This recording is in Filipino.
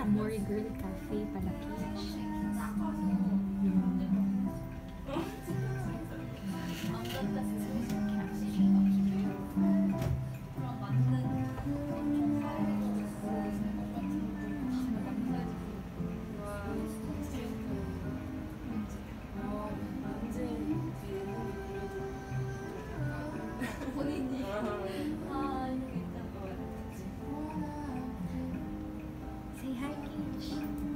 sa Mori Girl Cafe Palakich. Christ.